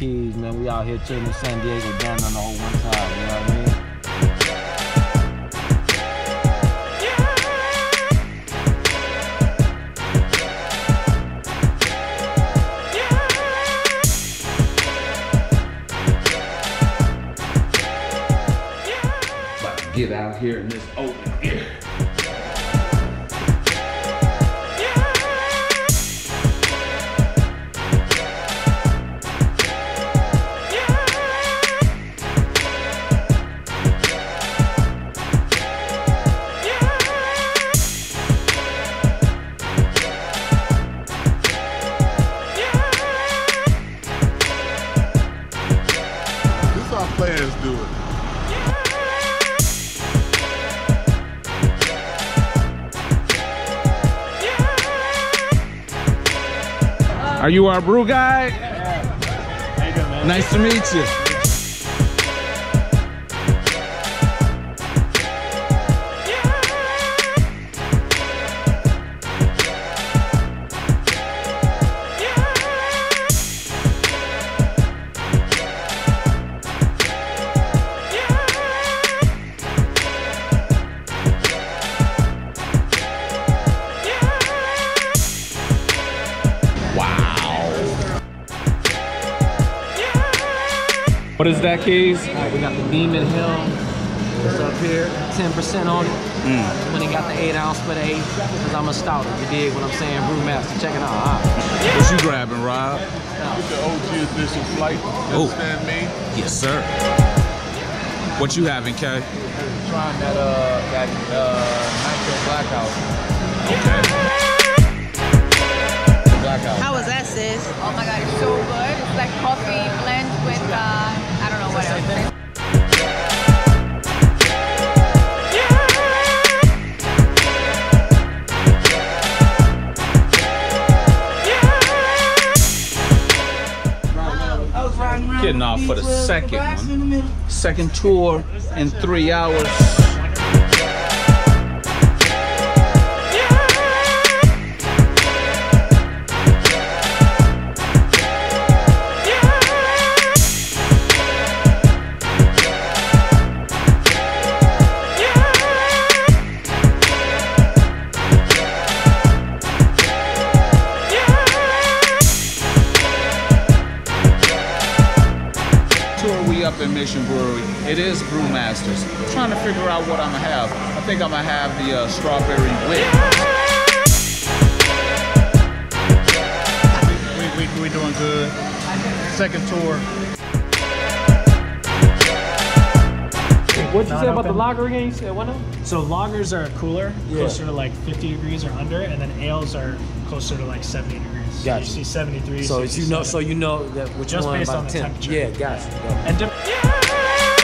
here chilling in San Diego down on the whole one time, you know what I mean? Get out here in this open air. Are you our brew guy? Nice to meet you. What is that, Keys? Alright, we got the Demon Hill. It's up here, 10% on it. Mm. When he got the 8 ounce for the 8, because I'm a stouter. You dig what I'm saying? Brewmaster, check it out. All right. What you grabbing, Rob? Get the OG edition flight. You Oh. understand me? Yes, sir. What you having, Kay? Trying that, uh, that, uh, Nitro Blackout. Okay. Blackout. How was that, sis? Oh my god, it's so good. It's like coffee blend with uh, Getting off for the second one. Second tour in three hours. Mission Brewery. It is Brewmasters. trying to figure out what I'm gonna have. I think I'm gonna have the uh, strawberry wit. We, we, we doing good. Second tour. What'd you Not say about the open. lager again? You said what now? So lagers are cooler, Yeah. closer to like 50 degrees or under, and then ales are closer to like 70 degrees. Gotcha. You see 73. So you know, 67. so you know that which Just one based on the temp- temperature. Yeah, gotcha. and diff-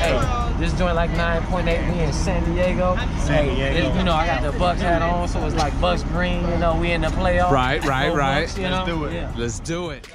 Hey, this joint like 9.8. We in San Diego. San Diego. this- you know, I got the Bucks hat on, so it's like Bucks green. You know, we in the playoffs. Right, right, Go right. Bucks, you Let's know? do it. Yeah. Let's do it.